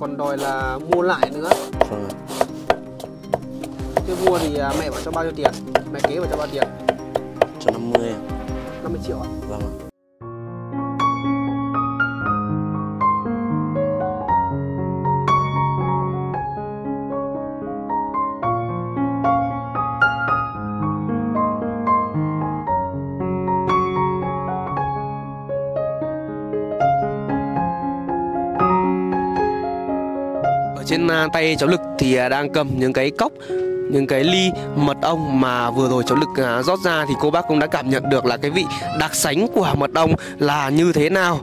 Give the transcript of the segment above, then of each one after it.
còn đòi là mua lại nữa. Vâng ạ. Thế mua thì à, mẹ bảo cho bao nhiêu tiền? Mẹ kế bảo cho bao tiền? cho 50 ạ. 50 triệu ạ. Vâng ạ tay cháu Lực thì à, đang cầm những cái cốc những cái ly mật ong mà vừa rồi cháu Lực à, rót ra thì cô bác cũng đã cảm nhận được là cái vị đặc sánh của mật ong là như thế nào.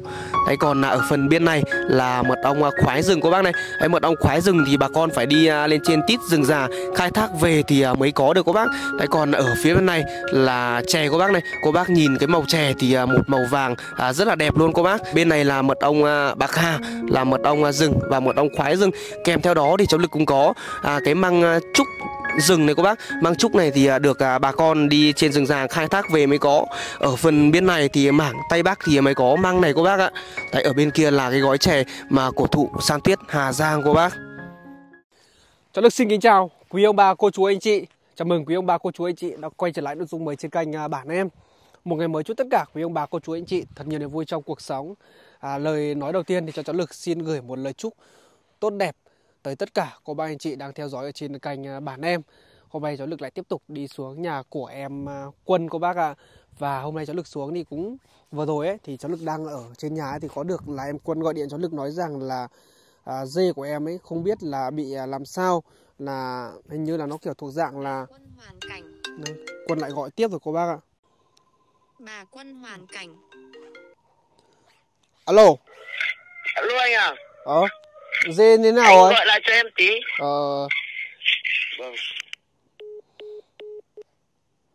Đấy còn à, ở phần bên này là mật ong à, khoái rừng cô bác này. Đấy mật ong khoái rừng thì bà con phải đi à, lên trên tít rừng già khai thác về thì à, mới có được cô bác. Đấy còn ở phía bên này là chè cô bác này. Cô bác nhìn cái màu chè thì à, một màu vàng à, rất là đẹp luôn cô bác. Bên này là mật ong à, bạc hà là mật ong à, rừng và mật ong khoái rừng. Kèm theo đó thì cháu Lực cũng có à, cái măng à, trúc rừng này cô bác. Măng trúc này thì à, được à, bà con đi trên rừng già khai thác về mới có. Ở phần bên này thì mảng tây bắc thì mới có măng này cô bác ạ. Đấy, ở bên kia là cái gói chè mà cổ thụ san tuyết hà giang cô bác. Cho đức xin kính chào quý ông bà cô chú anh chị. Chào mừng quý ông bà cô chú anh chị đã quay trở lại nội dung mới trên kênh à, bản em. Một ngày mới chúc tất cả quý ông bà cô chú anh chị thật nhiều niềm vui trong cuộc sống. À, lời nói đầu tiên thì cho cháu Lực xin gửi một lời chúc tốt đẹp tới tất cả cô bác anh chị đang theo dõi ở trên kênh à, bản em. Hôm nay cháu Lực lại tiếp tục đi xuống nhà của em à, Quân cô bác ạ. Và hôm nay cháu Lực xuống thì cũng vừa rồi ấy thì cháu Lực đang ở trên nhà ấy thì có được là em Quân gọi điện cháu Lực nói rằng là à, dê của em ấy không biết là bị à, làm sao là hình như là nó kiểu thuộc dạng là Quân hoàn cảnh Đây, Quân lại gọi tiếp rồi cô bác ạ. Bà quân hoàn cảnh Alo, Alo anh à, ờ, dê thế nào anh rồi? gọi lại cho em tí. Ờ, Vâng.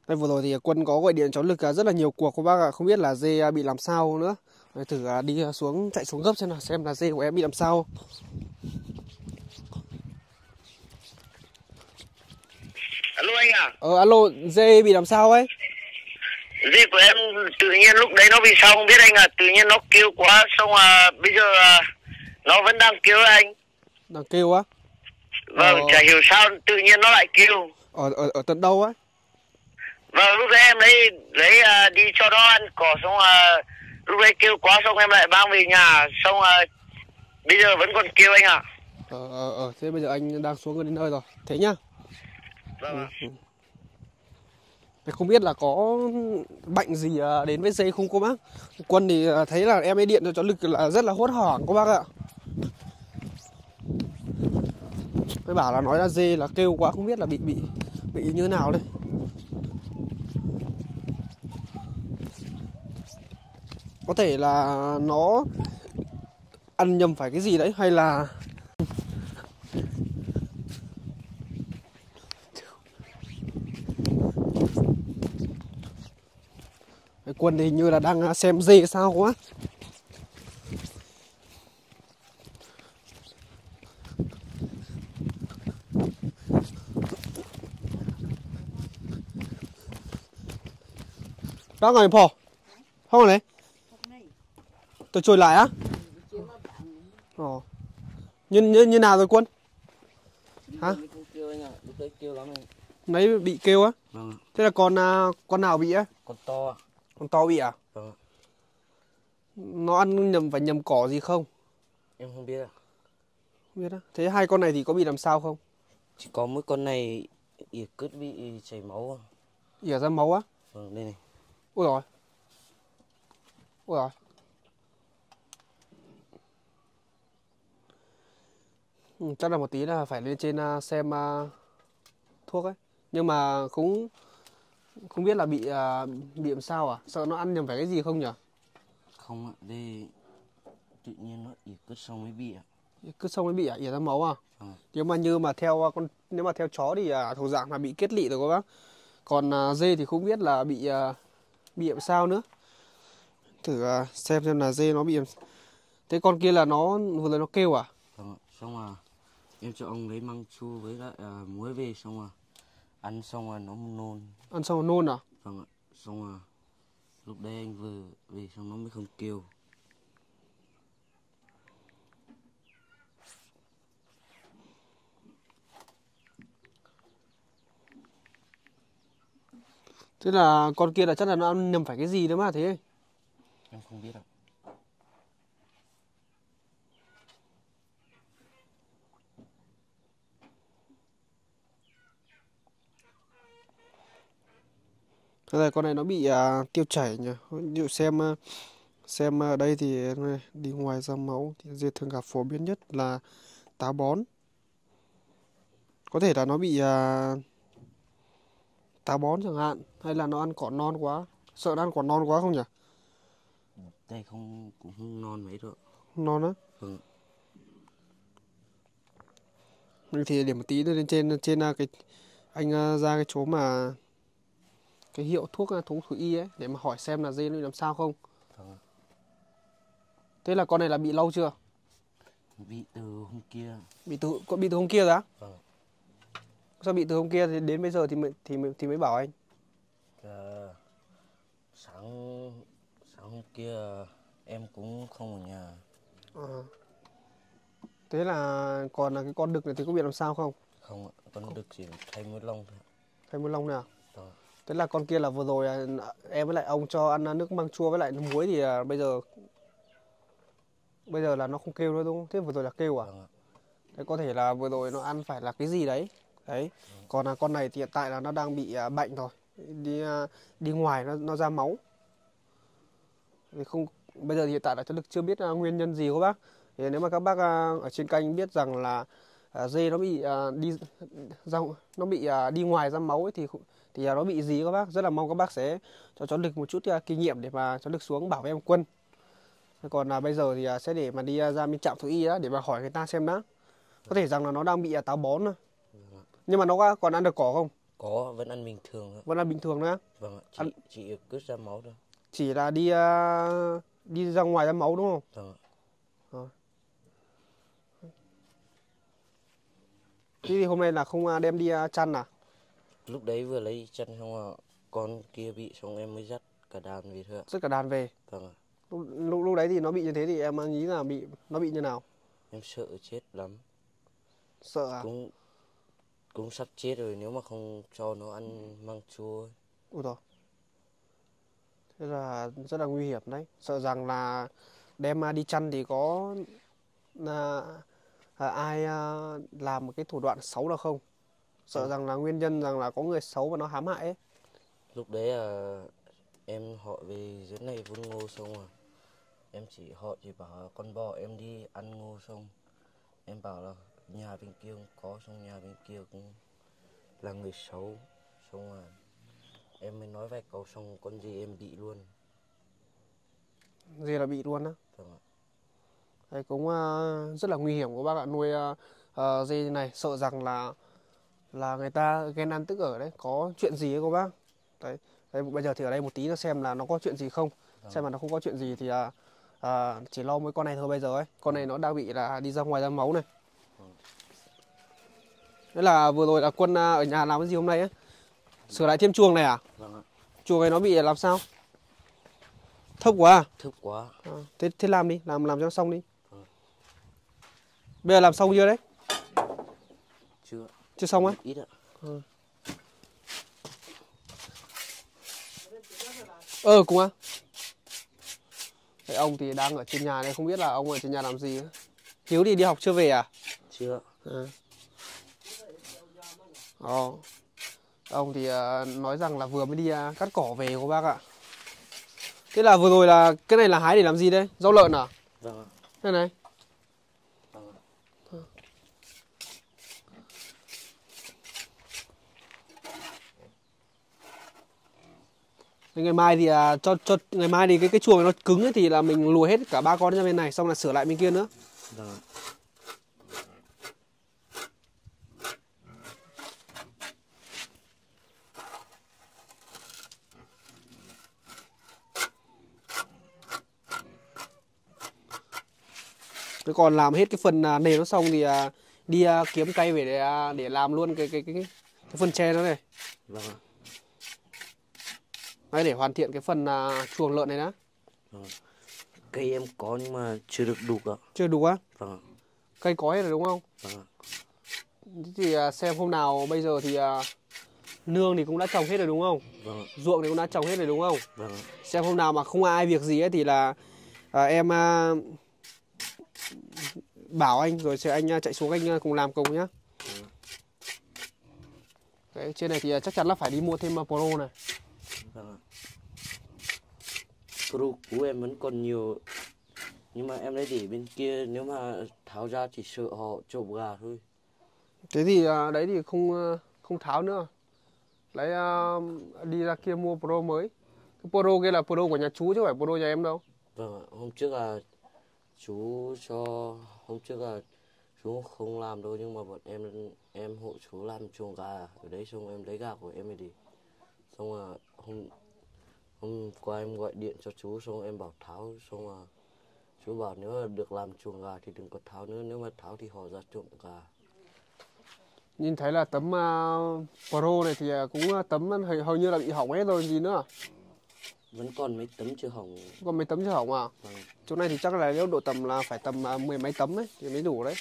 Đây vừa rồi thì Quân có gọi điện cháu Lực à, rất là nhiều cuộc cô bác ạ, không biết là dê à, bị làm sao nữa. Để thử à, đi xuống chạy xuống gấp xem nào xem là dê của em bị làm sao. Alo anh à, Ờ alo, dê bị làm sao ấy? gì của em tự nhiên lúc đấy nó bị sao không biết anh à, tự nhiên nó kêu quá, xong à bây giờ à, nó vẫn đang kêu anh. Đang kêu á. Vâng, Ờ. chả hiểu sao tự nhiên nó lại kêu. Ở ở ở tận đâu ấy? Vâng, lúc đấy em lấy lấy à, đi cho nó ăn cỏ xong à, lúc đấy kêu quá xong em lại mang về nhà, xong à, bây giờ vẫn còn kêu anh à. Ờ ờ ờ thế bây giờ anh đang xuống đến nơi rồi. Thế nhá. Vâng ạ. Ừ. Không biết là có bệnh gì à, đến với dê không cô bác? Quân thì à, thấy là em ấy điện cho cháu Lực là rất là hốt hoảng cô bác ạ. Mới bảo là nói là dê là kêu quá, không biết là bị bị bị như nào đây. Có thể là nó ăn nhầm phải cái gì đấy, hay là quân thì hình như là đang à, xem dê sao quá. Đó ngồi phò. Không này. Tôi trôi lại á. Ồ. Như, như, như nào rồi quân? Hả? Nấy bị kêu á? Vâng Thế là con à, con nào bị á? Con to. Con to bị à? Ạ. Nó ăn nhầm phải nhầm cỏ gì không? Em không biết ạ. Không biết á. Thế hai con này thì có bị làm sao không? Chỉ có mỗi con này ỉa cứt bị chảy máu ỉa ra máu á? Vâng đây này. Ui rồi ui rồi ừ, chắc là một tí là phải lên trên à, xem à, thuốc ấy. Nhưng mà cũng không biết là bị à, bị làm sao à? Sợ nó ăn nhầm phải cái gì không nhỉ? Không ạ đây tự nhiên nó ỉa cứt xong mới bị ạ. Cứ xong mới bị à, ỉa ra máu à? Vâng. nếu mà như mà theo à, con nếu mà theo chó thì à, thuộc dạng là bị kết lị rồi các bác. Còn à, dê thì không biết là bị à, bị làm sao nữa. Thử à, xem xem là dê nó bị thế con kia là nó vừa rồi nó kêu à? Vâng ạ. Xong à em cho ông lấy măng chua với lại à, muối về xong à ăn xong à nó nôn. ăn xong rồi nôn à Vâng ạ. Xong à lúc đấy anh vừa về xong nó mới không kêu Thế là con kia là chắc là nó ăn nhầm phải cái gì nữa mà thế em không biết ạ Thế là con này nó bị à, tiêu chảy nhỉ? Ví dụ xem à, xem ở đây thì này, đi ngoài ra máu thì dê thường gặp phổ biến nhất là táo bón. Có thể là nó bị à, táo bón chẳng hạn hay là nó ăn cỏ non quá. Sợ nó ăn cỏ non quá không nhỉ? Đây không cũng không non mấy rồi non á? Vậy thì để một tí nữa lên trên trên à, cái anh à, ra cái chỗ mà cái hiệu thuốc à, thú thú y ấy để mà hỏi xem là dê nó bị làm sao không. Vâng. Thế là con này là bị lâu chưa? Bị từ hôm kia. Bị từ có bị từ hôm kia á? Vâng. Sao bị từ hôm kia thì đến bây giờ thì mới thì mới, thì mới bảo anh? Ờ, sáng sáng hôm kia em cũng không ở nhà. Ờ. thế là còn là cái con đực này thì có bị làm sao không? Không ạ con được chỉ thay mũi lông thôi thấy muốn lông nào Vâng. Thế là con kia là vừa rồi à, em với lại ông cho ăn nước măng chua với lại nước muối thì à, bây giờ bây giờ là nó không kêu nữa đúng không? Thế vừa rồi là kêu à? Vâng thế có thể là vừa rồi nó ăn phải là cái gì đấy? Đấy. Còn là con này thì hiện tại là nó đang bị à, bệnh rồi. Đi à, đi ngoài nó nó ra máu. Thì không bây giờ thì hiện tại là cháu lực chưa biết à, nguyên nhân gì của bác. Thì nếu mà các bác à, ở trên kênh biết rằng là à, dê nó bị à, đi ra nó bị à, đi ngoài ra máu ấy thì thì à, nó bị gì các bác. Rất là mong các bác sẽ cho cháu lực một chút à, kinh nghiệm để mà cháu lực xuống bảo với em quân. Còn là bây giờ thì à, sẽ để mà đi ra bên trạm thú y đó để mà hỏi người ta xem đã. Có thể rằng là nó đang bị táo bón thôi. Vâng ạ nhưng mà nó còn ăn được cỏ không? Có vẫn ăn bình thường vẫn là bình thường nữa vâng ạ. Ăn- chỉ chỉ cứ ra máu thôi. Chỉ là đi đi ra ngoài ra máu đúng không? Vâng ạ. Thế thì hôm nay là không đem đi chăn à lúc đấy vừa lấy chân xong ạ con kia bị xong em mới dắt cả đàn về thôi ạ rất cả đàn về vâng ạ lúc, lúc lúc đấy thì nó bị như thế thì em nghĩ là bị nó bị như nào em sợ chết lắm sợ à cũng cũng sắp chết rồi nếu mà không cho nó ăn măng chua. Ui rồi. Thế là rất là nguy hiểm đấy. Sợ rằng là đem à, đi chăn thì có là à, ai à, làm một cái thủ đoạn xấu nào không? Sợ rằng là nguyên nhân rằng là có người xấu và nó hãm hại ấy. lúc đấy à, em họ về dưới này vun ngô xong à. Em chỉ họ chỉ bảo con bò em đi ăn ngô xong. Em bảo là nhà bên kia cũng có xong nhà bên kia cũng là người xấu. Xong à em mới nói vài câu xong con gì em bị luôn. Gì là bị luôn á. vâng ạ. Đấy cũng à, rất là nguy hiểm của bác ạ. Nuôi à, à, dê này sợ rằng là là người ta ghen ăn tức ở đấy có chuyện gì ấy cô bác? Đấy, đấy bây giờ thì ở đây một tí nó xem là nó có chuyện gì không. Xem mà nó không có chuyện gì thì à, à, chỉ lo mỗi con này thôi bây giờ ấy. Con này nó đang bị là đi ra ngoài ra máu này. Đấy là vừa rồi là quân à, ở nhà làm cái gì hôm nay á sửa lại thêm chuồng này à? Vâng chuồng này nó bị làm sao? Thấp quá à? thức quá. À, thế thế làm đi, làm làm cho nó xong đi. Bây giờ làm xong chưa đấy? Chưa xong á? ít ạ Ờ cùng á. Thế ông thì đang ở trên nhà này không biết là ông ở trên nhà làm gì nữa. Hiếu thì đi học chưa về à? chưa À. Ồ. Ông thì à, nói rằng là vừa mới đi à, cắt cỏ về cô bác ạ. Thế là vừa rồi là cái này là hái để làm gì đây? Rau lợn à? vâng Đây này. vâng ạ Thế ngày mai thì à, cho cho ngày mai thì cái cái chuồng này nó cứng ấy thì là mình lùa hết cả ba con ra bên này xong là sửa lại bên kia nữa. Được. Thế còn làm hết cái phần à, nền nó xong thì à, đi à, kiếm cây về để à, để làm luôn cái cái cái cái, cái phần tre nó này. vâng Đấy để hoàn thiện cái phần à, chuồng lợn này đã. cây em có nhưng mà chưa được đủ ạ Chưa đủ á? vâng Cây có hết rồi đúng không? vâng Thì à, xem hôm nào bây giờ thì à, nương thì cũng đã trồng hết rồi đúng không? vâng Ruộng thì cũng đã trồng hết rồi đúng không? vâng Xem hôm nào mà không ai việc gì ấy thì là à, em à, bảo anh rồi sẽ anh à, chạy xuống anh à, cùng làm cùng nhá. Đấy, trên này thì à, chắc chắn là phải đi mua thêm Pro này. Vâng ạ pro cũ em vẫn còn nhiều nhưng mà em lấy để bên kia nếu mà tháo ra chỉ sợ họ trộm gà thôi Thế thì à, đấy thì không à, không tháo nữa. Lấy à, đi ra kia mua Pro mới. Cái Pro kia là Pro của nhà chú chứ không phải Pro nhà em đâu. vâng ạ hôm trước là chú cho hôm trước là chú không làm đâu nhưng mà bọn em em hộ chú làm chuồng gà ở đấy xong em lấy gà của em đi xong là hôm hôm qua em gọi điện cho chú xong em bảo tháo xong là chú bảo nếu mà được làm chuồng gà thì đừng có tháo nữa nếu mà tháo thì họ ra trộm gà Nhìn thấy là tấm à, Pro này thì à, cũng à, tấm hầu, hầu như là bị hỏng hết rồi gì nữa. vẫn còn mấy tấm chưa hỏng Còn mấy tấm chưa hỏng à? vâng Chỗ này thì chắc là nếu độ tầm là phải tầm à, mười mấy tấm ấy thì mới đủ đấy.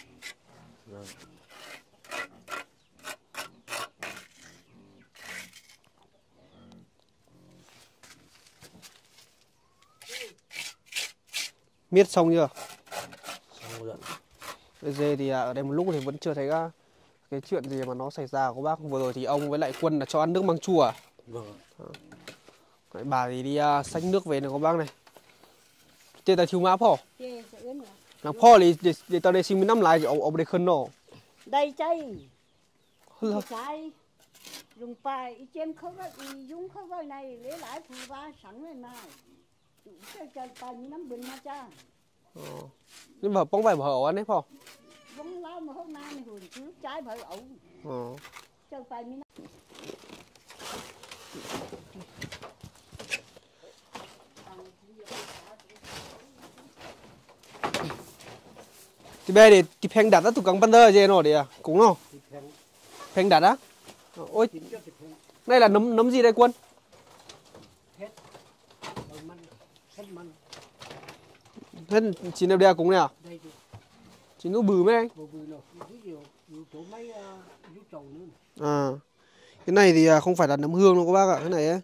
vâng Miết xong chưa? xong rồi. Bây giờ thì à, ở đây một lúc thì vẫn chưa thấy à, cái chuyện gì mà nó xảy ra của bác. Vừa rồi thì ông với lại Quân là cho ăn nước măng chua à? vâng. Đấy, bà thì đi à, xách nước về này có bác này. Tên là thiếu má phò. Là phò thì để, để tao đây xin năm lại thì ông ông đây khân nổ. đây chay sai dùng bài trên có ý dùng không có này lấy lại phụ ba sẵn rồi mà chơi chơi như nắm bình mà cha Ờ. Nhưng mà bóng ăn đấy lao mà hôm nay này hồn trái bởi ẩu Ờ. chơi bài như nắm Thì bây giờ thì phèn đặt á tụi căng ban đơ gì nó đi à? Cũng không? Phèn đặt á? Ôi, đây là nấm nấm gì đây Quân? Hết chín đều đeo cũng này à? Chín nó bự mấy anh? À. Cái này thì à, không phải là nấm hương đâu các bác ạ, cái này ấy.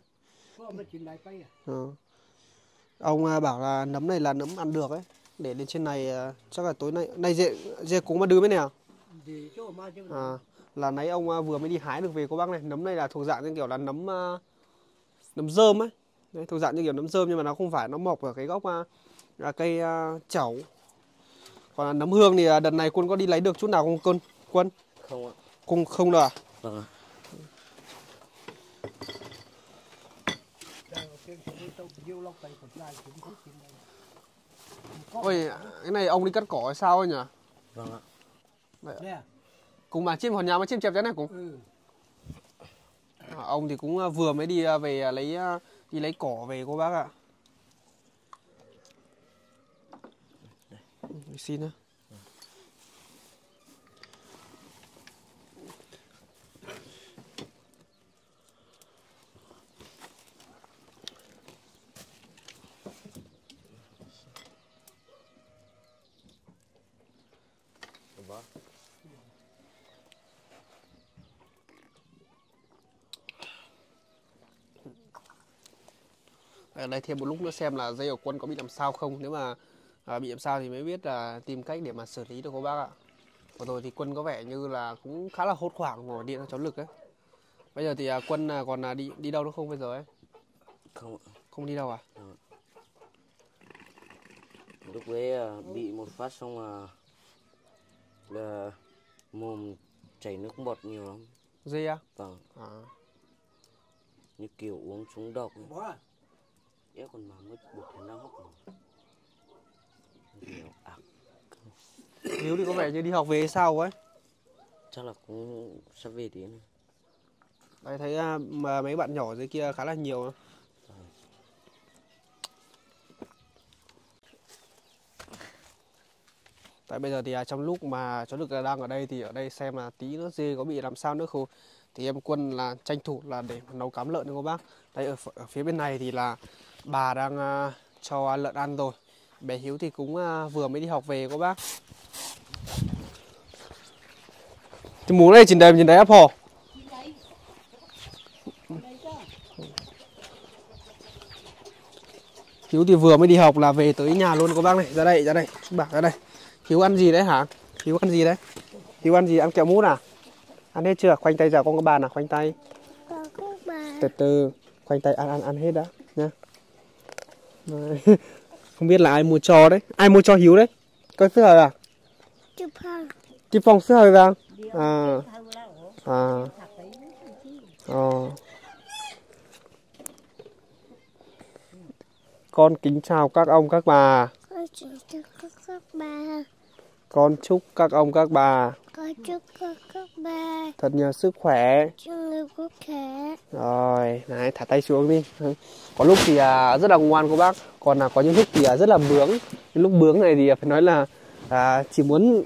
Ờ. Ông à, bảo là nấm này là nấm ăn được ấy. Để lên trên này à, chắc là tối nay này dê dê cũng mà đưa mấy nào? À, là nãy ông à, vừa mới đi hái được về cô bác này. Nấm này là thuộc dạng như kiểu là nấm à, nấm rơm ấy. Đấy, thuộc dạng như kiểu nấm rơm nhưng mà nó không phải nó mọc ở cái gốc à, là cây à, chẩu. Còn là nấm hương thì à, đợt này quân có đi lấy được chút nào không quân? Quân không ạ không không đâu à? vâng ạ Ôi, cái này ông đi cắt cỏ hay sao ấy nhỉ? vâng ạ Cùng mà chim hòn nhà mà chim chẹp thế này cũng. À, ông thì cũng vừa mới đi về lấy đi lấy cỏ về cô bác ạ. Để xin nhá. vâng Ở đây thêm một lúc nữa xem là dây ở quân có bị làm sao không. Nếu mà à, bị làm sao thì mới biết là tìm cách để mà xử lý được cô bác ạ. Vừa rồi thì quân có vẻ như là cũng khá là hốt hoảng ngồi điện cho cháu lực ấy. Bây giờ thì à, quân à, còn à, đi đi đâu nữa không bây giờ ấy? không Không đi đâu à? lúc đấy à, bị một phát xong là là mồm chảy nước bọt nhiều lắm Dây à? vâng À. như kiểu uống trúng độc ấy. em còn mà mất buộc đang hóc rồi Nhiều ạc Hiếu thì có vẻ như đi học về sao ấy. chắc là cũng sắp về tí nữa Đấy thấy à, mà mấy bạn nhỏ dưới kia khá là nhiều. tại bây giờ thì à, trong lúc mà cháu lực đang ở đây thì ở đây xem là tí nữa dê có bị làm sao nữa không thì em quân là tranh thủ là để nấu cám lợn cho cô bác. Đây ở, ở phía bên này thì là bà đang à, cho lợn ăn rồi. Bé hiếu thì cũng à, vừa mới đi học về cô bác mũ này trên đây trên đấy áp hồ Hiếu thì vừa mới đi học là về tới nhà luôn cô bác này. Ra đây ra đây. Bảo ra đây. Hiếu ăn gì đấy hả? Hiếu ăn gì đấy? Hiếu ăn gì? Ăn kẹo mút à? Ăn hết chưa? Khoanh tay ra con các bạn à? Khoanh tay. Từ từ. Khoanh tay ăn ăn ăn hết đã. Nha. Không biết là ai mua cho đấy. Ai mua cho Hiếu đấy? Có sữa à? Chụp hàng Kim Phong sữa hời vào à. À. Ờ. Con kính chào các ông các bà. Con chúc các các bà. Con chúc các ông các bà. Con chúc các các bà. Thật nhiều sức khỏe. Quốc thể rồi này thả tay xuống đi. Có lúc thì à, rất là ngoan cô bác. Còn là có những lúc thì à, rất là bướng. Những lúc bướng này thì phải nói là à, chỉ muốn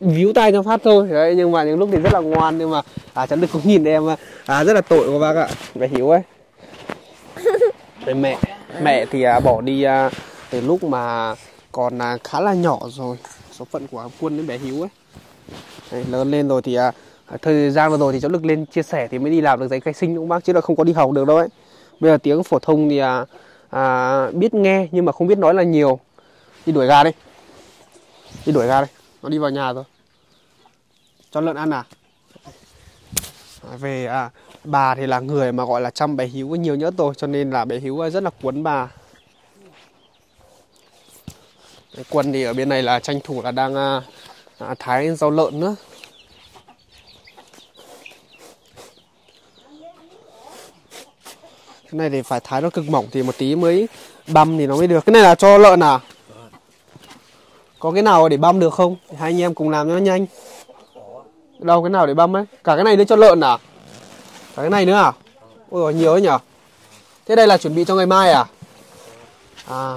víu tay cho phát thôi. Đấy nhưng mà những lúc thì rất là ngoan nhưng mà à, cháu được cũng nhìn em à, rất là tội cô bác ạ. Phải hiểu ấy. Đấy, mẹ mẹ thì à, bỏ đi à, từ lúc mà còn à, khá là nhỏ rồi. Số phận của quân đến bé hiếu ấy. Đấy, lớn lên rồi thì à, thời gian vừa rồi thì cháu lực lên chia sẻ thì mới đi làm được giấy khai sinh cũng bác? Chứ là không có đi học được đâu ấy. Bây giờ tiếng phổ thông thì à, à, biết nghe nhưng mà không biết nói là nhiều. Đi đuổi gà đi. Đi đuổi gà đi nó đi vào nhà rồi cho lợn ăn à? à? Về à, bà thì là người mà gọi là chăm bé hiếu nhiều nhớ tôi cho nên là bé hiếu à, rất là cuốn bà. Đấy, quân thì ở bên này là tranh thủ là đang à, à, thái rau lợn nữa. Cái này thì phải thái nó cực mỏng thì một tí mới băm thì nó mới được. Cái này là cho lợn à? Có cái nào để băm được không? Hai anh em cùng làm cho nó nhanh. Đâu cái nào để băm ấy? Cả cái này nữa cho lợn à? Cả cái này nữa à? Ôi dồi, nhiều ấy nhở? Thế đây là chuẩn bị cho ngày mai à? À.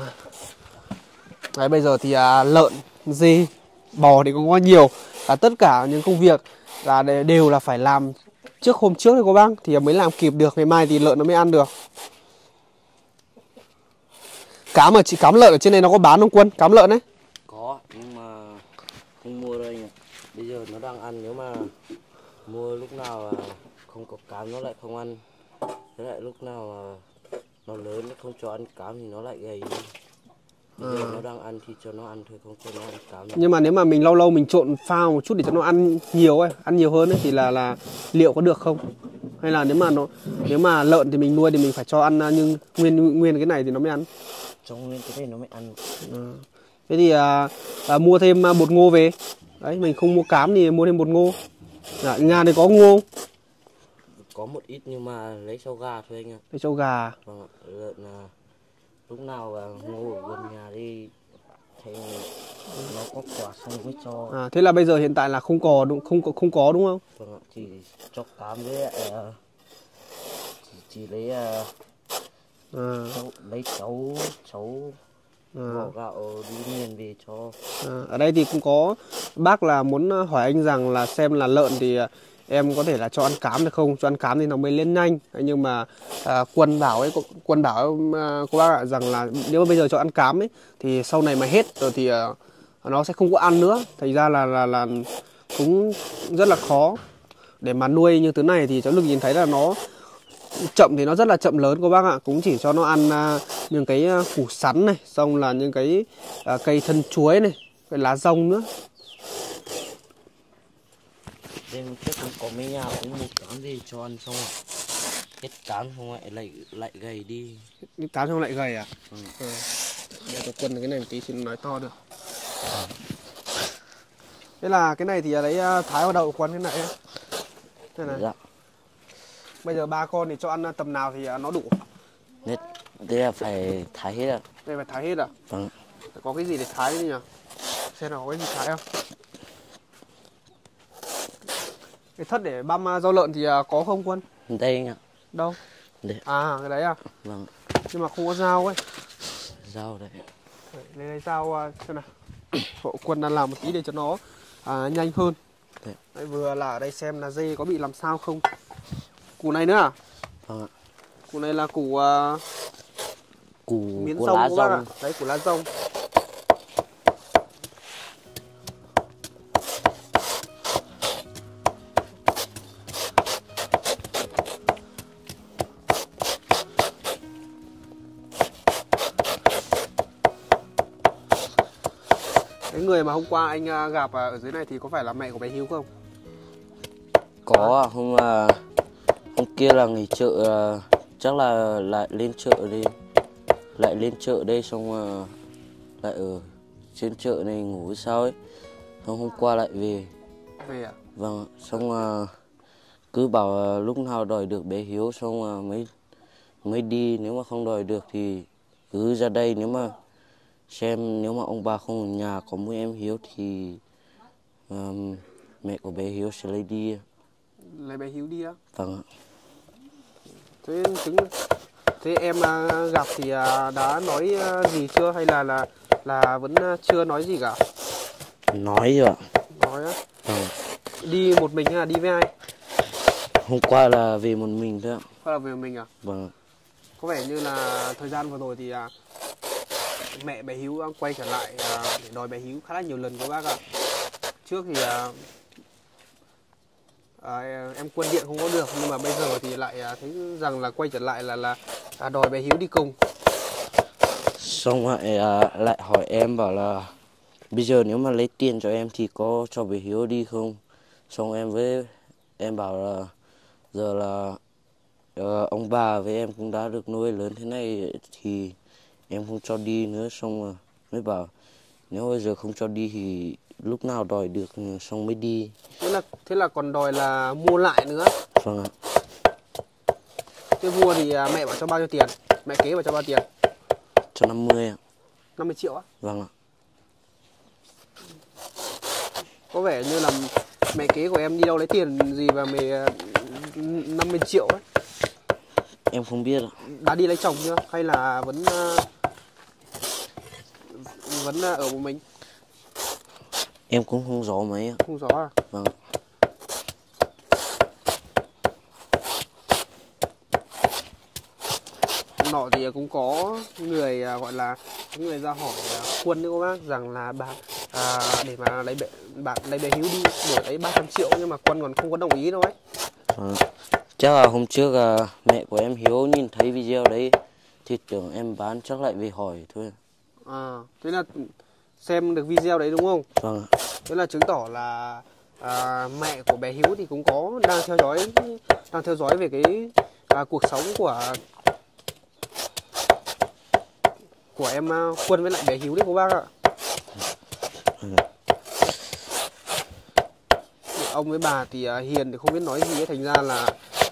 Đấy bây giờ thì à, lợn dê bò thì cũng có nhiều. Và tất cả những công việc là đều- là phải làm trước hôm trước thôi cô bác. Thì mới làm kịp được ngày mai thì lợn nó mới ăn được. Cám mà chị cám lợn ở trên này nó có bán không quân? Cám lợn đấy không mua đây nhỉ bây giờ nó đang ăn nếu mà mua lúc nào không có cám nó lại không ăn. Thế lại lúc nào mà nó lớn nó không cho ăn cám thì nó lại gầy. Bây giờ nó đang ăn thì cho nó ăn thôi không cho nó ăn cám nữa. nhưng mà nếu mà mình lâu lâu mình trộn phao một chút để cho nó ăn nhiều ấy ăn nhiều hơn ấy thì là là liệu có được không? Hay là nếu mà nó nếu mà lợn thì mình nuôi thì mình phải cho ăn à, nhưng nguyên nguyên cái này thì nó mới ăn? Trong nguyên cái này nó mới ăn thế thì à, à, mua thêm à, bột ngô về. Đấy mình không mua cám thì mua thêm bột ngô. Dạ, nhà này có ngô có một ít nhưng mà lấy sau gà thôi anh ạ. Để cho gà. Vâng lợn là lúc nào ngô ở gần nhà đi thì nó có quả xong mới cho. À, thế là bây giờ hiện tại là không có đúng không có không có đúng không? Vâng ạ chỉ cho cám với ờ, chỉ, chỉ lấy ờ, à, cháu, lấy cháu cháu à. Vỏ gạo đi miền về cho À, ở đây thì cũng có bác là muốn ờ, hỏi anh rằng là xem là lợn thì em có thể là cho ăn cám được không? Cho ăn cám thì nó mới lên nhanh. Nhưng mà à, quân bảo ấy quân bảo à, cô bác ạ rằng là nếu mà bây giờ cho ăn cám ấy thì sau này mà hết rồi thì à, nó sẽ không có ăn nữa. Thành ra là là là cũng rất là khó. Để mà nuôi như thế này thì cháu lực nhìn thấy là nó chậm thì nó rất là chậm lớn cô bác ạ. Cũng chỉ cho nó ăn à, những cái à, củ sắn này xong là những cái à, cây thân chuối này cái lá rong nữa. Đêm trước cũng có mấy nhà cũng một cám về cho ăn xong rồi. Hết cám xong lại lại lại gầy đi. Cái cám xong lại gầy à? Ừ. ừ. để quân cái này một tí xin nói to được. Thế là cái này thì lấy à, thái vào đậu quân thế này thế này. Dạ bây giờ ba con thì cho ăn tầm nào thì à, nó đủ? Nên đây là phải thái hết ạ đây phải thái hết à? Vâng. Có cái gì để thái nhỉ? Xem nào có cái gì thái không? Cái thất để băm à, rau lợn thì à, có không quân? Đây anh ạ. Đâu? Đây. à cái đấy à? Vâng. Nhưng mà không có dao ấy. Dao Đấy, lấy lấy dao à, xem nào. Hộ quân đang làm một tí để cho nó à, nhanh hơn. Dạ. Đấy, vừa là ở đây xem là dê có bị làm sao không củ này nữa à? Ạ củ này là củ à, củ miến của lá rong. đấy củ lá rong. Cái người mà hôm qua anh à, gặp à, ở dưới này thì có phải là mẹ của bé Hiếu không? có à, hôm à, hôm kia là nghỉ chợ à, chắc là lại lên chợ đi. Lại lên chợ đây xong à, lại ở trên chợ này ngủ sao ấy. Xong hôm qua lại về. Về à? vâng xong à, cứ bảo à, lúc nào đòi được bé hiếu xong à, mới mới đi. Nếu mà không đòi được thì cứ ra đây. Nếu mà xem nếu mà ông bà không ở nhà có mỗi em hiếu thì à, mẹ của bé hiếu sẽ lấy đi. Lấy bé Hiếu đi á? vâng ạ Thế chứng thế em à, gặp thì à, đã nói à, gì chưa hay là là là vẫn chưa nói gì cả? nói rồi ạ Nói á. ạ. Đi một mình hay là đi với ai? hôm qua là về một mình thôi ạ Hay là về mình à? vâng. Có vẻ như là thời gian vừa rồi thì à, mẹ bé Hiếu đang quay trở lại à, để đòi bé Hiếu khá là nhiều lần các bác ạ. Trước thì à, à, em quân điện không có được nhưng mà bây giờ thì lại à, thấy rằng là quay trở lại là là à, đòi bé Hiếu đi cùng. xong lại à, lại hỏi em bảo là bây giờ nếu mà lấy tiền cho em thì có cho bé hiếu đi không xong em với em bảo là giờ là uh, ông bà với em cũng đã được nuôi lớn thế này thì em không cho đi nữa xong rồi mới bảo nếu bây giờ không cho đi thì lúc nào đòi được xong mới đi Thế là thế là còn đòi là mua lại nữa. vâng ạ Thế mua thì à, mẹ bảo cho bao nhiêu tiền? Mẹ kế bảo cho bao tiền? cho 50 ạ 50 triệu á. vâng ạ Có vẻ như là mẹ kế của em đi đâu lấy tiền gì mà mẹ à, 50 triệu ấy. em không biết ạ Đã đi lấy chồng chưa? Hay là vẫn à, vẫn à, ở một mình? Em cũng không rõ mấy Không rõ à? vâng nọ thì cũng có người à, gọi là người ra hỏi à, quân đấy các bác rằng là bà à, để mà lấy bé, bạn lấy bé Hiếu đi đổi lấy 300 triệu nhưng mà quân còn không có đồng ý đâu ấy. Vâng. Chắc là hôm trước à, mẹ của em Hiếu nhìn thấy video đấy thì tưởng em bán chắc lại về hỏi thôi. À, thế là xem được video đấy đúng không? Vâng ạ. Thế là chứng tỏ là à, mẹ của bé Hiếu thì cũng có đang theo dõi đang theo dõi về cái à, cuộc sống của của em à, Quân với lại bé Hiếu đấy cô bác ạ. Ông với bà thì à, hiền thì không biết nói gì ấy, thành ra là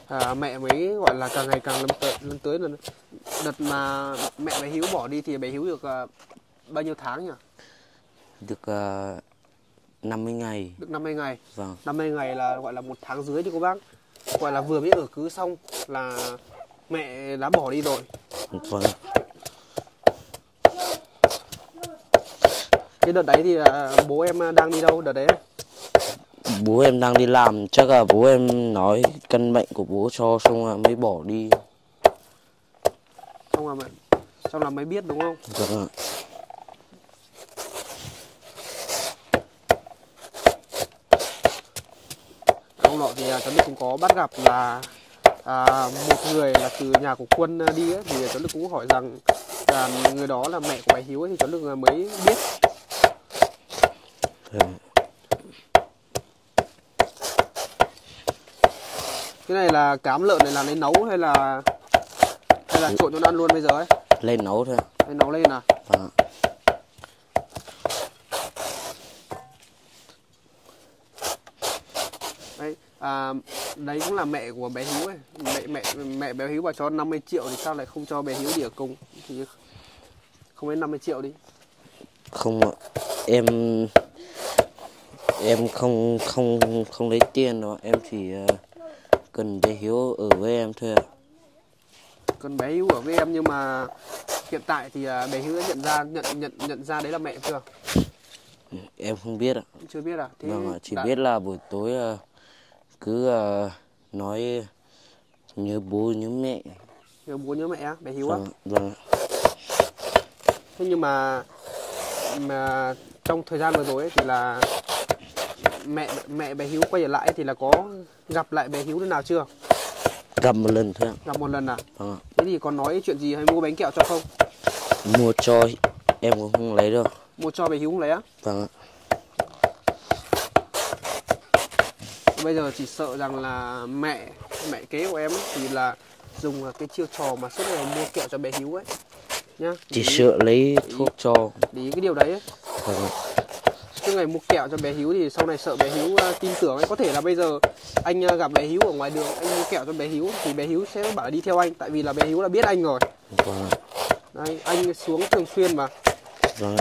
à, mẹ mới gọi là càng ngày càng lâm tới, lâm tới là đợt mà mẹ bé Hiếu bỏ đi thì bé Hiếu được à, bao nhiêu tháng nhỉ? Được uh, 50 ngày. Được 50 ngày. Vâng. 50 ngày là gọi là một tháng dưới đi cô bác Gọi là vừa mới ở cứ xong là mẹ đã bỏ đi rồi Vâng. Cái đợt đấy thì à, bố em đang đi đâu đợt đấy Bố em đang đi làm, chắc là bố em nói căn bệnh của bố cho xong là mới bỏ đi. Xong là mẹ Xong là mới biết đúng không Vâng ạ. Ông nọ thì à, cháu Đức cũng có bắt gặp là à, một người là từ nhà của quân à, đi ấy, thì cháu Đức cũng hỏi rằng là người đó là mẹ của bé Hiếu ấy, thì cháu Đức mới biết. Cái này là cám lợn này là lấy nấu hay là hay là trộn cho nó ăn luôn bây giờ ấy? Lên nấu thôi. lấy nấu lên à? Vâng ạ. đấy à, đấy cũng là mẹ của bé Hiếu ấy. Mẹ mẹ mẹ bé Hiếu bảo cho 50 triệu thì sao lại không cho bé Hiếu đi ở cùng? Thì không đến 50 triệu đi. Không ạ. Em em không không không lấy tiền đâu, em chỉ ờ, cần bé Hiếu ở với em thôi ạ. còn bé Hiếu ở với em nhưng mà hiện tại thì à, bé Hiếu đã nhận ra nhận nhận nhận ra đấy là mẹ chưa? Em không biết ạ. Chưa biết à? Thế vâng ạ chỉ đã- biết là buổi tối ờ, cứ ờ, nói nhớ bố nhớ mẹ. Nhớ bố nhớ mẹ á? Bé hiếu á? Vâng vâng. Thế nhưng mà mà trong thời gian vừa rồi ấy thì là mẹ mẹ bé hiếu quay trở lại thì là có gặp lại bé hiếu lần nào chưa? Gặp một lần thôi ạ. Gặp một lần à? Vâng thế thì còn nói chuyện gì hay mua bánh kẹo cho không? Mua cho em cũng không lấy đâu. Mua cho bé hiếu không lấy á? Vâng ạ bây giờ chỉ sợ rằng là mẹ mẹ kế của em ấy, thì là dùng cái chiêu trò mà suốt ngày mua kẹo cho bé hiếu ấy nhá. Chỉ ý- sợ lấy thuốc cho. để ý cái điều đấy ấy. vâng suốt ngày mua kẹo cho bé hiếu thì sau này sợ bé hiếu à, tin tưởng ấy. Có thể là bây giờ anh à, gặp bé hiếu ở ngoài đường anh mua kẹo cho bé hiếu thì bé hiếu sẽ bảo đi theo anh tại vì là bé hiếu là biết anh rồi. Vâng Đấy, anh xuống thường xuyên mà. Vâng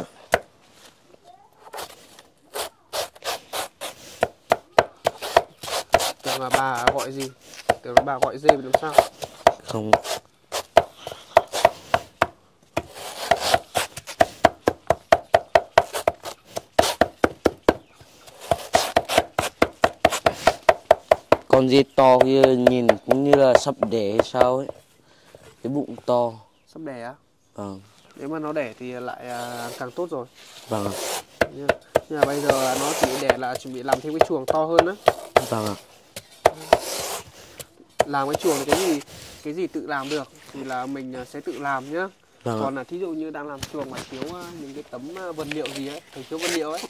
là bà gọi gì? Là bà gọi dê làm sao? Không. Con dê to kia nhìn cũng như là sắp đẻ hay sao ấy. Cái bụng to. Sắp đẻ á? Vâng nếu mà nó đẻ thì lại à, càng tốt rồi. Vâng ạ. Nhưng mà bây giờ nó chỉ đẻ là chuẩn bị làm thêm cái chuồng to hơn á. Vâng ạ làm cái chuồng thì cái gì cái gì tự làm được thì là mình à, sẽ tự làm nhá. Vâng ạ. Còn là thí dụ như đang làm chuồng mà thiếu à, những cái tấm à, vật liệu gì ấy thấy thiếu vật liệu ấy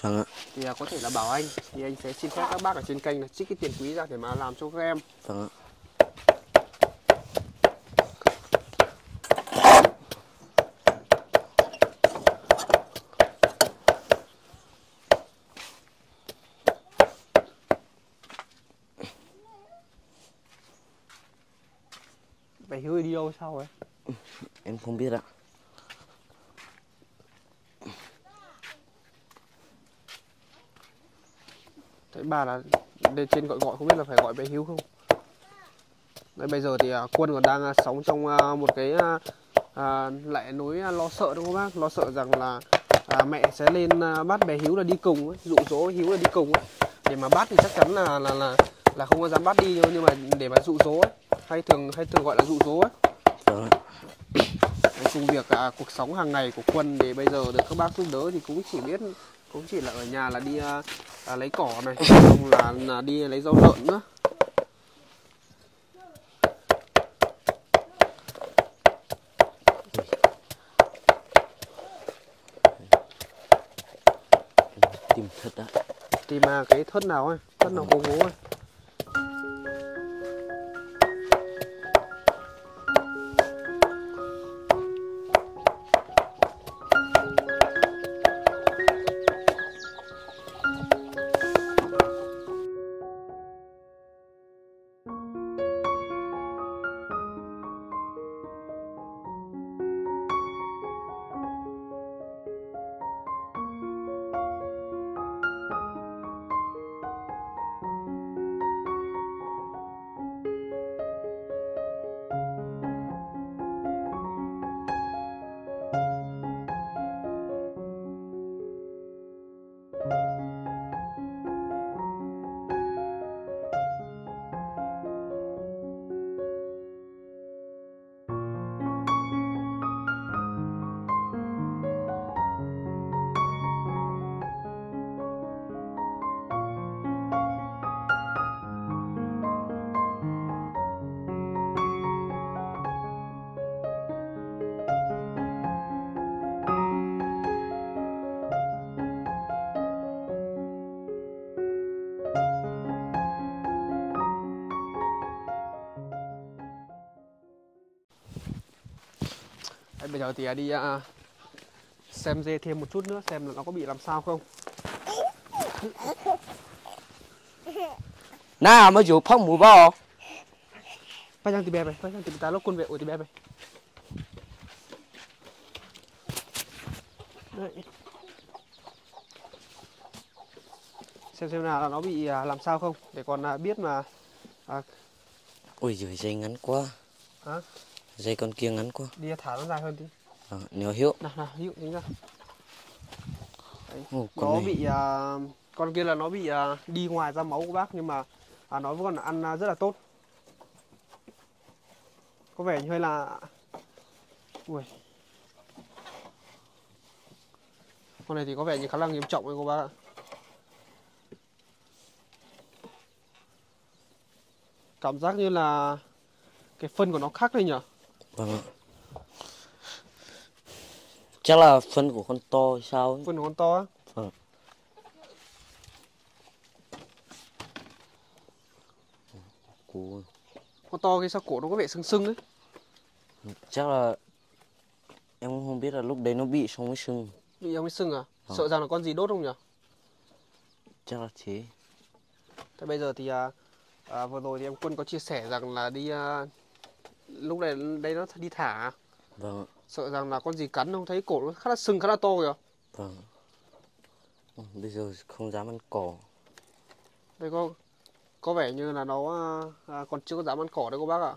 vâng ạ. thì có thể là bảo anh thì anh sẽ xin phép các bác ở trên kênh là trích cái tiền quý ra để mà làm cho các em. Vâng ạ hiếu đi đâu sau ấy. Em không biết ạ. Thấy bà là lên trên gọi gọi không biết là phải gọi bé hiếu không? Đấy, bây giờ thì à, quân còn đang à, sống trong à, một cái à, lại nỗi à, lo sợ đúng không bác? Lo sợ rằng là à, mẹ sẽ lên bắt bé hiếu là đi cùng ấy, dụ dỗ hiếu là đi cùng ấy. để mà bắt thì chắc chắn là là là là không có dám bắt đi đâu nhưng mà để mà dụ dỗ ấy hay thường hay thường gọi là dụ dỗ ấy công việc à, cuộc sống hàng ngày của quân thì bây giờ được các bác giúp đỡ thì cũng chỉ biết cũng chỉ là ở nhà là đi à, à, lấy cỏ này xong là, là đi lấy rau lợn nữa. Tìm thật ạ tìm mà cái thớt nào ấy thớt nào gỗ gỗ ấy Đấy, bây giờ thì à, đi à, xem dê thêm một chút nữa xem là nó có bị làm sao không. Nào mà dù phong mù bé mày, phải chăng thì ta lúc quân vệ ủi thì bé Đấy. Xem xem nào là nó bị à, làm sao không Để còn biết mà à, ôi giời dây ngắn quá. Hả? Dây con kia ngắn quá. Đi thả nó dài hơn tí. Ờ, nếu hiệu. Nào nào, dụ tính ra Ồ, nó này. bị à, con kia là nó bị à, đi ngoài ra máu của bác nhưng mà à, nó vẫn còn ăn à, rất là tốt. Có vẻ như hơi là ui. Con này thì có vẻ như khá là nghiêm trọng đấy cô bác ạ. Cảm giác như là cái phân của nó khác đấy nhỉ Vâng. Chắc là phân của con to hay sao ấy. phân của con to á Vâng. Cú. con to cái sao cổ nó có vẻ sưng sưng ấy Chắc là em cũng không biết là lúc đấy nó bị xong mới sưng. bị ông ấy sưng à Vâng. sợ rằng là con gì đốt không nhỉ Chắc là thế. Thế bây giờ thì à, à, vừa rồi thì em Quân có chia sẻ rằng là đi à, lúc này đây nó đi thả Vâng ạ. sợ rằng là con gì cắn không thấy cổ nó khá là sưng khá là to kìa. Vâng. Bây giờ không dám ăn cỏ. Đây có có vẻ như là nó à, à, còn chưa có dám ăn cỏ đấy cô bác ạ.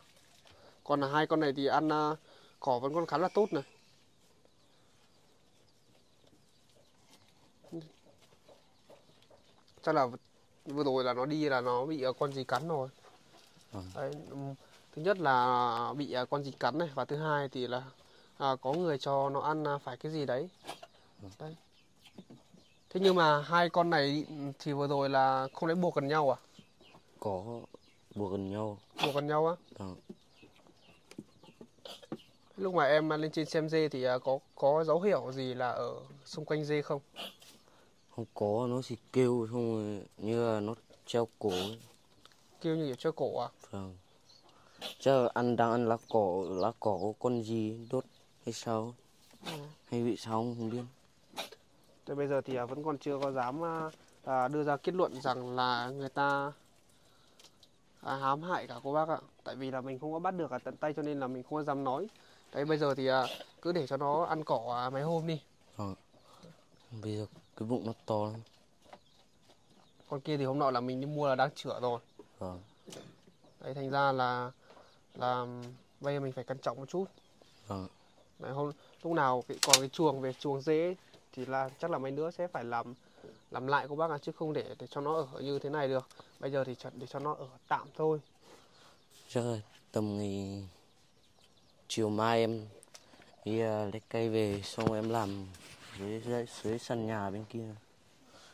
Còn là hai con này thì ăn à, cỏ vẫn còn khá là tốt này. Chắc là vừa rồi là nó đi là nó bị à, con gì cắn rồi. Vâng. Đấy, thứ nhất là bị à, con gì cắn này và thứ hai thì là à, có người cho nó ăn à, phải cái gì đấy. Đấy. Thế nhưng mà hai con này thì vừa rồi là không lấy buộc gần nhau à? Có buộc gần nhau. Buộc gần nhau á? Vâng. Lúc mà em lên trên xem dê thì à, có có dấu hiệu gì là ở xung quanh dê không? Không có, nó chỉ kêu xong rồi như là nó treo cổ ấy. Kêu như kiểu chơi cổ à? Vâng. Là ăn đang ăn lá cỏ, lá cỏ có con gì đốt hay sao? Hay bị sao không biết. Tới bây giờ thì à, vẫn còn chưa có dám à, à, đưa ra kết luận rằng là người ta à, hãm hại cả cô bác ạ. Tại vì là mình không có bắt được ở tận tay cho nên là mình không có dám nói. Đấy bây giờ thì à, cứ để cho nó ăn cỏ à, mấy hôm đi. Vâng. Bây giờ cái bụng nó to lắm. Con kia thì hôm nọ là mình đi mua là đang chữa rồi. Vâng. Đấy thành ra là là bây giờ mình phải cẩn trọng một chút. Vâng. Đấy, hôm lúc nào cái, còn cái chuồng về chuồng ấy, thì là chắc là mấy đứa sẽ phải làm làm lại cô bác ạ chứ không để để cho nó ở như thế này được. Bây giờ thì để cho nó ở tạm thôi. Là tầm ngày chiều mai em đi à, lấy cây về xong em làm dưới dưới, dưới sân nhà bên kia.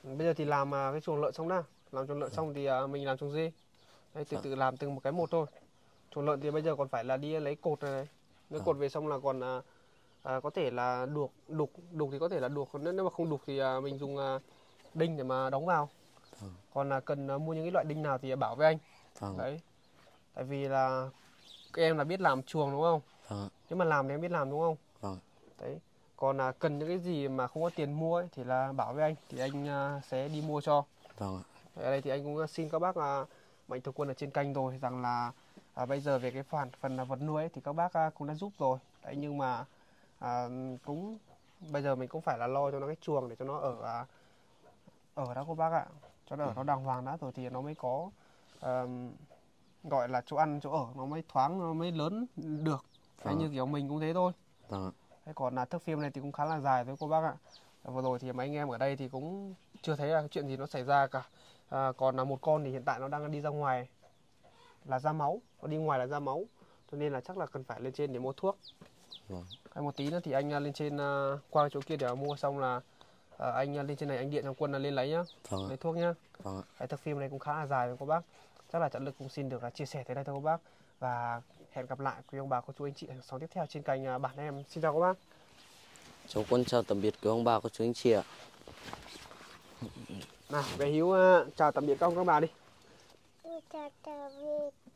Bây giờ thì làm à, cái chuồng lợn xong đã. Làm chuồng lợn xong thì à, mình làm chuồng dê. Đấy, từ Vâng. từ làm từng một cái một thôi. Chuồng lợn thì bây giờ còn phải là đi lấy cột này này. Lấy Vâng. cột về xong là còn à, à, có thể là đuộc đục đục thì có thể là đuộc còn nếu mà không đục thì à, mình dùng à, đinh để mà đóng vào. Vâng. Còn là cần à, mua những cái loại đinh nào thì bảo với anh. Vâng. Đấy. Tại vì là các em là biết làm chuồng đúng không? Vâng. Nếu mà làm thì em biết làm đúng không? Vâng. Đấy. Còn là cần những cái gì mà không có tiền mua ấy, thì là bảo với anh thì anh à, sẽ đi mua cho. Vâng Ở đây thì anh cũng xin các bác à, mạnh thường quân ở trên kênh rồi rằng là à, bây giờ về cái phần phần là vật nuôi ấy, thì các bác à, cũng đã giúp rồi. Đấy nhưng mà à, cũng bây giờ mình cũng phải là lo cho nó cái chuồng để cho nó ở à, ở đó các bác ạ. Cho nó ở nó đàng hoàng đã rồi thì nó mới có à, gọi là chỗ ăn chỗ ở nó mới thoáng nó mới lớn được. Đấy, Vâng. như kiểu mình cũng thế thôi. Vâng ạ. Thế còn là thước phim này thì cũng khá là dài thôi cô bác ạ. Vừa rồi thì mấy anh em ở đây thì cũng chưa thấy là chuyện gì nó xảy ra cả. À, còn là một con thì hiện tại nó đang đi ra ngoài là ra máu, nó đi ngoài là ra máu. Cho nên là chắc là cần phải lên trên để mua thuốc. Vâng. Hay một tí nữa thì anh à, lên trên à, qua chỗ kia để mua xong là à, anh à, lên trên này anh điện cho quân là lên lấy nhá, Vâng lấy thuốc nhá. Vâng. Cái thước phim này cũng khá là dài cô bác. Chắc là Trận Lực cũng xin được là chia sẻ tới đây thôi cô bác. Và hẹn gặp lại quý ông bà cô chú anh chị ở sóng tiếp theo trên kênh bản em. Xin chào các bác. Cháu quân chào tạm biệt quý ông bà cô chú anh chị ạ. Nào, bé Hiếu chào tạm biệt các ông các bà đi.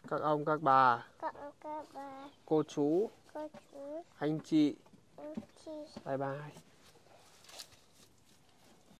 Các ông các bà, các ông các bà cô chú, cô chú anh chị. anh chị Bye bye.